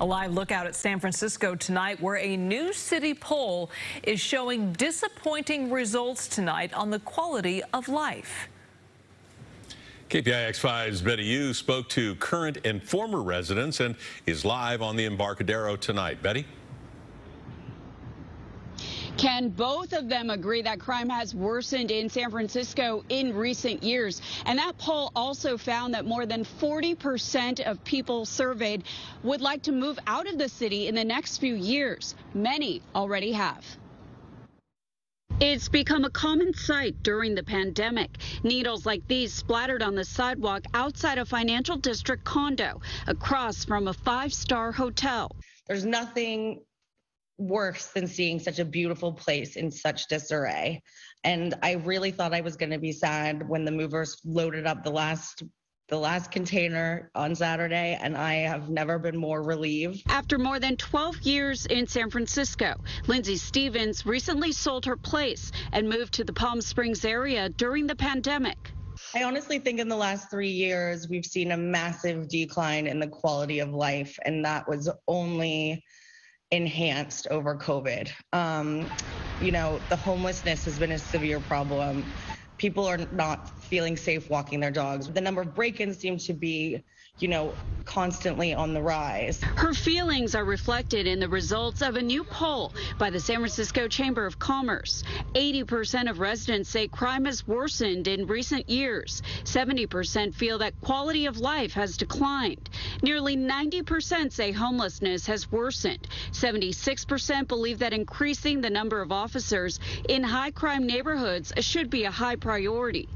A live look out at San Francisco tonight where a new city poll is showing disappointing results tonight on the quality of life. KPIX 5's Betty Yu spoke to current and former residents and is live on the Embarcadero tonight. Betty? Can both of them agree that crime has worsened in San Francisco in recent years? And that poll also found that more than 40% of people surveyed would like to move out of the city in the next few years. Many already have. It's become a common sight during the pandemic. Needles like these splattered on the sidewalk outside a financial district condo across from a five star hotel. There's nothing worse than seeing such a beautiful place in such disarray. And I really thought I was going to be sad when the movers loaded up the last the last container on Saturday, and I have never been more relieved. After more than 12 years in San Francisco, Lindsay Stevens recently sold her place and moved to the Palm Springs area during the pandemic. I honestly think in the last three years, we've seen a massive decline in the quality of life, and that was only enhanced over COVID. Um, you know, the homelessness has been a severe problem people are not feeling safe walking their dogs. The number of break-ins seems to be, you know, constantly on the rise. Her feelings are reflected in the results of a new poll by the San Francisco Chamber of Commerce. 80% of residents say crime has worsened in recent years. 70% feel that quality of life has declined. Nearly 90% say homelessness has worsened. 76% believe that increasing the number of officers in high crime neighborhoods should be a high priority.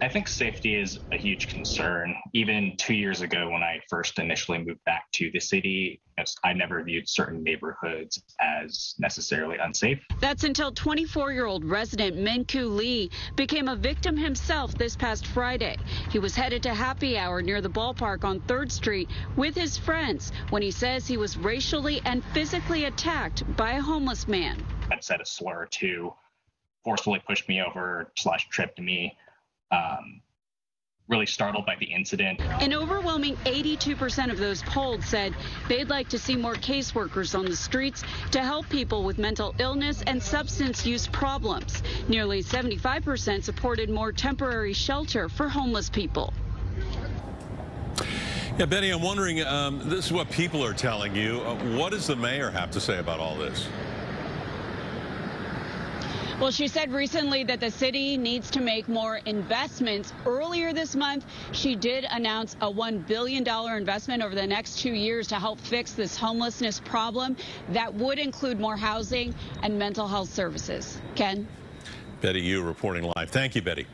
I think safety is a huge concern. Even two years ago, when I first initially moved back to the city, I never viewed certain neighborhoods as necessarily unsafe. That's until 24 year old resident Minku Lee became a victim himself this past Friday. He was headed to happy hour near the ballpark on 3rd Street with his friends when he says he was racially and physically attacked by a homeless man. Had said a slur to forcefully pushed me over slash tripped me um, really startled by the incident. An overwhelming 82% of those polled said they'd like to see more caseworkers on the streets to help people with mental illness and substance use problems. Nearly 75% supported more temporary shelter for homeless people. Yeah, Betty, I'm wondering, um, this is what people are telling you. Uh, what does the mayor have to say about all this? Well, she said recently that the city needs to make more investments. Earlier this month, she did announce a $1 billion investment over the next two years to help fix this homelessness problem. That would include more housing and mental health services. Ken? Betty Yu reporting live. Thank you, Betty.